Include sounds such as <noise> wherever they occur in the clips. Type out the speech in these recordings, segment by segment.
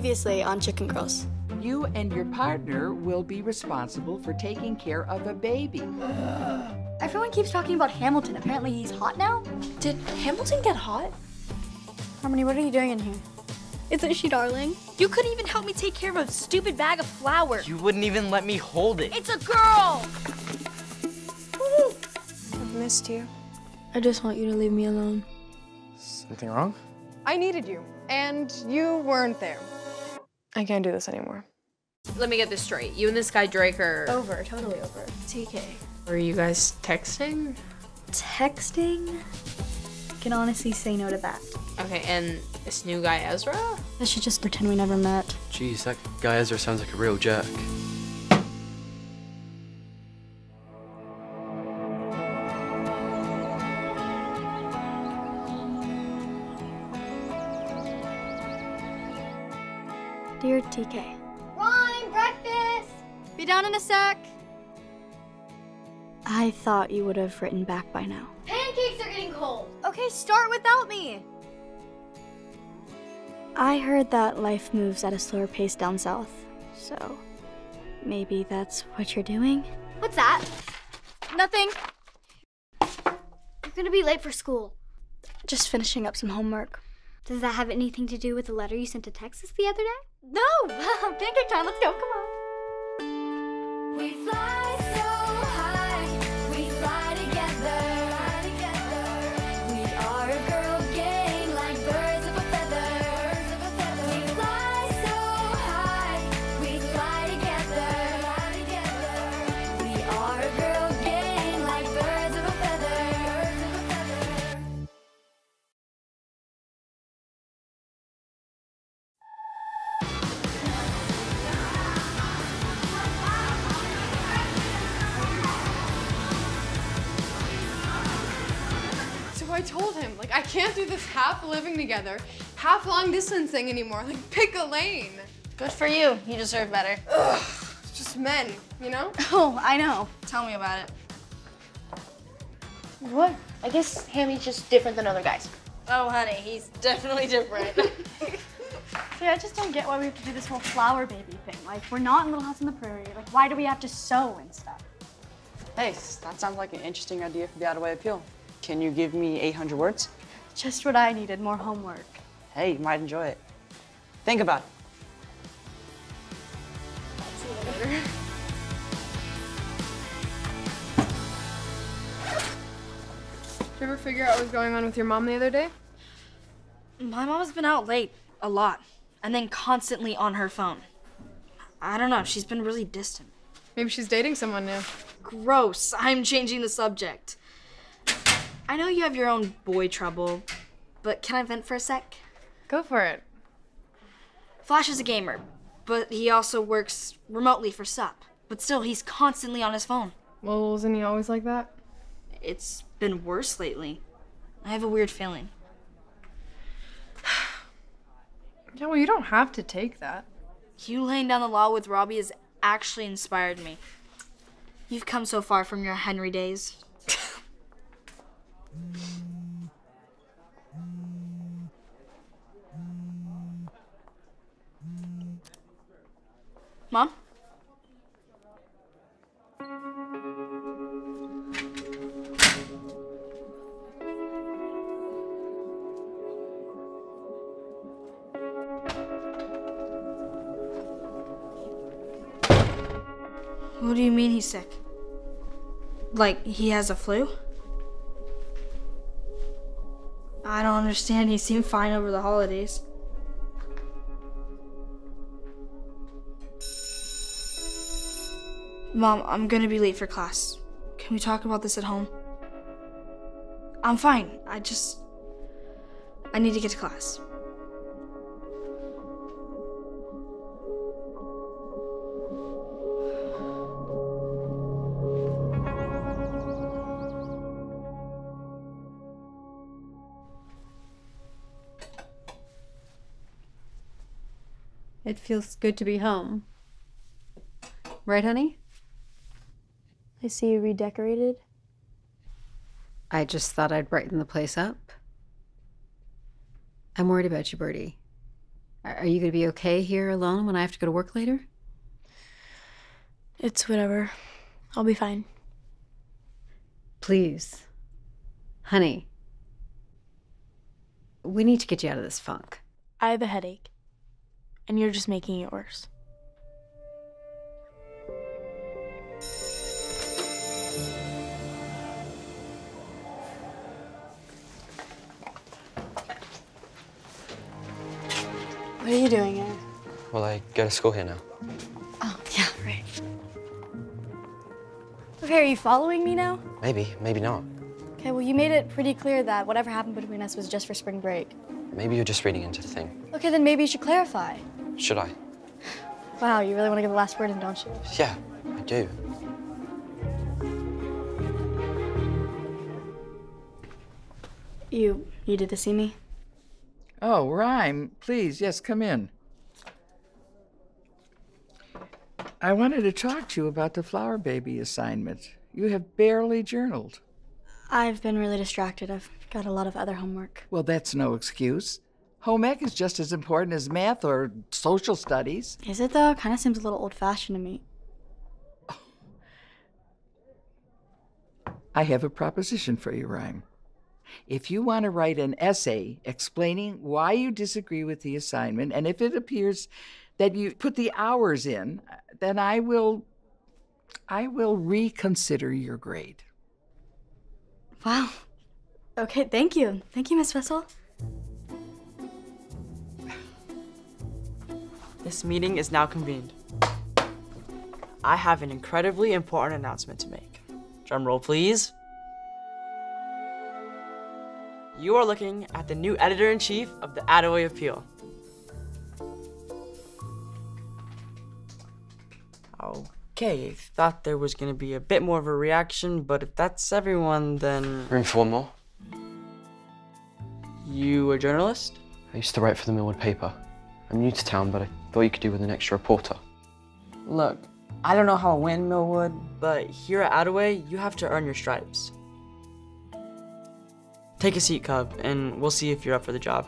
Previously on Chicken Girls. You and your partner will be responsible for taking care of a baby. <gasps> Everyone keeps talking about Hamilton. Apparently he's hot now. Did Hamilton get hot? Harmony, what are you doing in here? Isn't she darling? You couldn't even help me take care of a stupid bag of flour. You wouldn't even let me hold it. It's a girl! I've missed you. I just want you to leave me alone. Something wrong? I needed you, and you weren't there. I can't do this anymore. Let me get this straight. You and this guy Drake are. Over, totally over. TK. Are you guys texting? Texting? Can honestly say no to that. Okay, and this new guy Ezra? I should just pretend we never met. Jeez, that guy Ezra sounds like a real jerk. Dear TK. Rhyme, breakfast! Be down in a sec. I thought you would have written back by now. Pancakes are getting cold. Okay, start without me. I heard that life moves at a slower pace down south, so maybe that's what you're doing? What's that? Nothing. You're gonna be late for school. Just finishing up some homework. Does that have anything to do with the letter you sent to Texas the other day? No! <laughs> Pancake time, let's go, come on. We fly so high, So I told him, like, I can't do this half living together, half long distance thing anymore. Like, pick a lane. Good for you. You deserve better. It's just men, you know? <laughs> Oh, I know. Tell me about it. What? I guess Hammy's just different than other guys. Oh, honey, he's definitely different. <laughs> See, I just don't get why we have to do this whole flower baby thing. Like, we're not in Little House on the Prairie. Like, why do we have to sew and stuff? Hey, that sounds like an interesting idea for the Attaway appeal. Can you give me 800 words? Just what I needed, more homework. Hey, you might enjoy it. Think about it. Did you ever figure out what was going on with your mom the other day? My mom's been out late a lot, and then constantly on her phone. I don't know, she's been really distant. Maybe she's dating someone new. Gross. I'm changing the subject. I know you have your own boy trouble, but can I vent for a sec? Go for it. Flash is a gamer, but he also works remotely for SUP. But still, he's constantly on his phone. Well, isn't he always like that? It's been worse lately. I have a weird feeling. <sighs> Yeah, well, you don't have to take that. You laying down the law with Robbie has actually inspired me. You've come so far from your Henry days. Mom? What do you mean he's sick? Like he has a flu? Understand. He seemed fine over the holidays. Mom, I'm gonna be late for class. Can we talk about this at home? I'm fine. I just. I need to get to class. It feels good to be home. Right, honey? I see you redecorated. I just thought I'd brighten the place up. I'm worried about you, Birdie. Are you going to be okay here alone when I have to go to work later? It's whatever. I'll be fine. Please. Honey. We need to get you out of this funk. I have a headache, and you're just making it worse. What are you doing here? Well, I go to school here now. Oh, yeah, right. Okay, are you following me now? Maybe, maybe not. Okay, well, you made it pretty clear that whatever happened between us was just for spring break. Maybe you're just reading into the thing. Okay, then maybe you should clarify. Should I? Wow, you really want to give the last word in, don't you? Yeah, I do. You needed to see me? Oh, Rhyme, please, yes, come in. I wanted to talk to you about the flower baby assignment. You have barely journaled. I've been really distracted. I've got a lot of other homework. Well, that's no excuse. Home ec is just as important as math or social studies. Is it though? Kind of seems a little old fashioned to me. I have a proposition for you, Rhyme. If you want to write an essay explaining why you disagree with the assignment, and if it appears that you put the hours in, then I will I will reconsider your grade. Wow. Okay, thank you. Thank you, Miss Vessel. This meeting is now convened. I have an incredibly important announcement to make. Drum roll, please. You are looking at the new editor in chief of the Attaway Appeal. Okay, I thought there was gonna be a bit more of a reaction, but if that's everyone, then. Room for one more? You a journalist? I used to write for the Millwood paper. I'm new to town, but I thought you could do with an extra reporter. Look, I don't know how a windmill would, but here at Attaway, you have to earn your stripes. Take a seat, Cub, and we'll see if you're up for the job.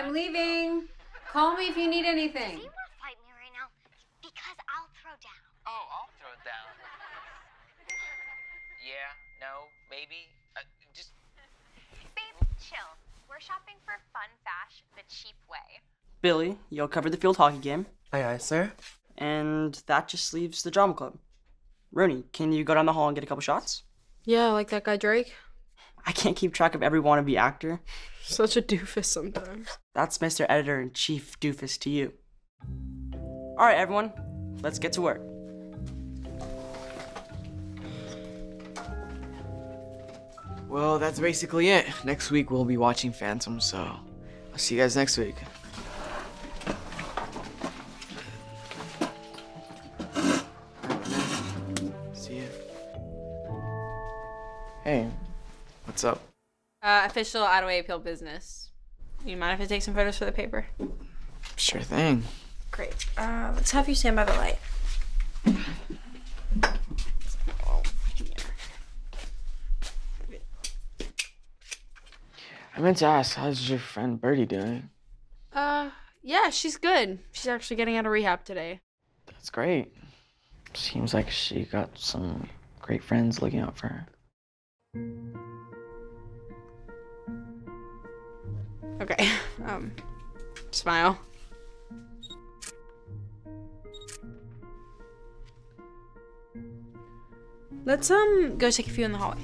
I'm leaving. Call me if you need anything. Do you want to fight me right now? Because I'll throw down. Oh, I'll throw it down. <laughs> yeah, no, maybe. Uh, just. Babe, chill. We're shopping for fun fash the cheap way. Billy, you'll cover the field hockey game. Aye, aye, sir. And that just leaves the drama club. Rooney, can you go down the hall and get a couple shots? Yeah, like that guy Drake. I can't keep track of every wannabe actor. Such a doofus sometimes. That's Mr. Editor in Chief Doofus to you. Alright, everyone, let's get to work. Well, that's basically it. Next week we'll be watching Phantom, so I'll see you guys next week. Official Attaway Appeal business. You mind if I take some photos for the paper? Sure thing. Great. Uh, let's have you stand by the light. I meant to ask, how's your friend Birdie doing? Uh, yeah, she's good. She's actually getting out of rehab today. That's great. Seems like she got some great friends looking out for her. Okay. <laughs> Um, smile. Let's um go take a few in the hallway.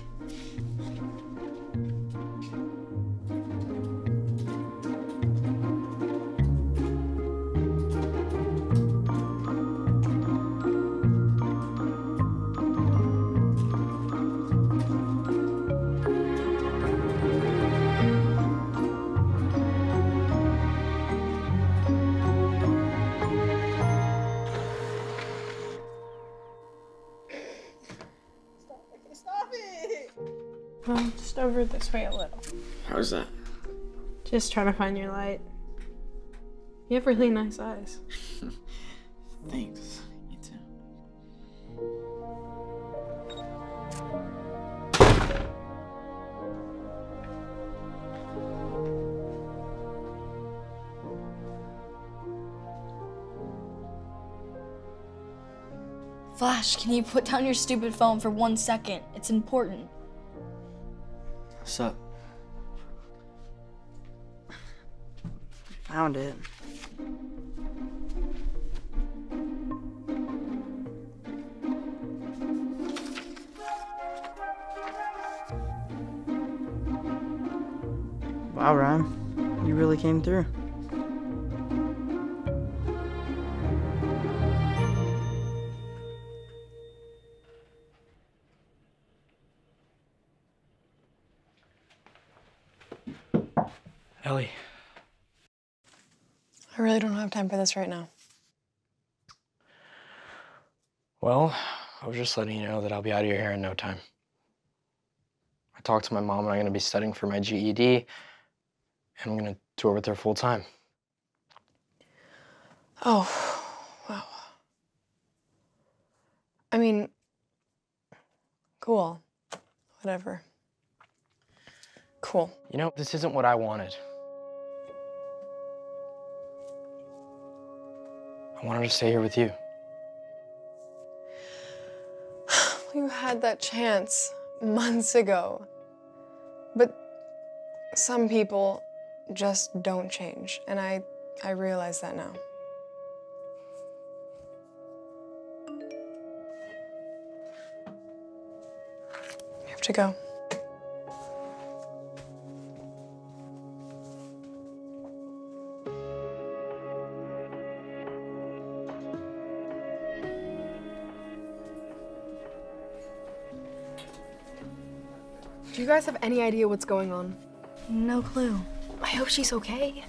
Well, just over this way a little. How's that? Just trying to find your light. You have really nice eyes. <laughs> Thanks. You too. Flash, can you put down your stupid phone for one second? It's important. Up? Found it. Wow, Rhyme. You really came through. Time for this right now. well, I was just letting you know that I'll be out of your hair in no time. I talked to my mom and I'm going to be studying for my GED, and I'm going to tour with her full time. Oh, wow. I mean, cool. Whatever. Cool. You know, this isn't what I wanted. I wanted to stay here with you. <sighs> You had that chance months ago. But some people just don't change, and I I realize that now. You have to go. Do you guys have any idea what's going on? No clue. I hope she's okay.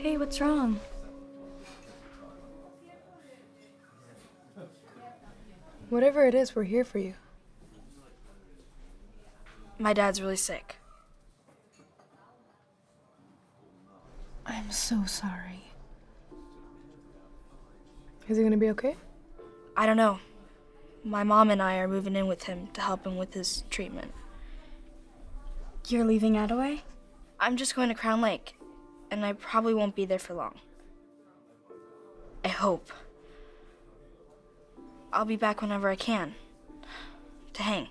Hey, what's wrong? Whatever it is, we're here for you. My dad's really sick. I'm so sorry. Is he gonna be okay? I don't know. My mom and I are moving in with him to help him with his treatment. You're leaving Attaway? I'm just going to Crown Lake, and I probably won't be there for long. I hope. I'll be back whenever I can. To hang.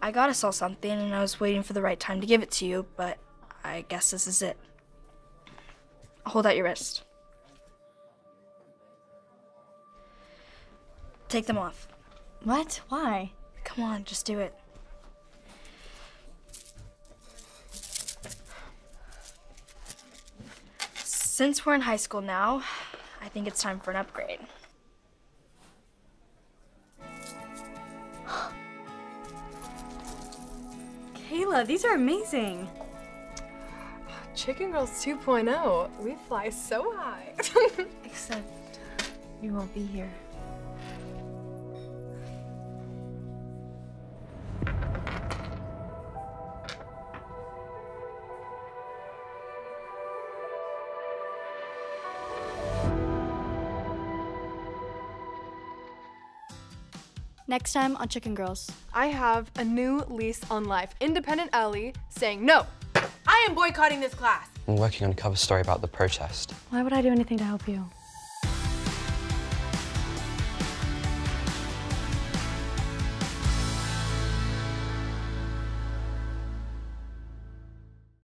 I got us all something, and I was waiting for the right time to give it to you, but I guess this is it. Hold out your wrist. Take them off. What? Why? Come on, just do it. Since we're in high school now, I think it's time for an upgrade. <gasps> Kayla, these are amazing. Chicken Girls 2.0. We fly so high. <laughs> Except you won't be here. Next time on Chicken Girls. I have a new lease on life. Independent Ellie saying no. I am boycotting this class. I'm working on a cover story about the protest. Why would I do anything to help you?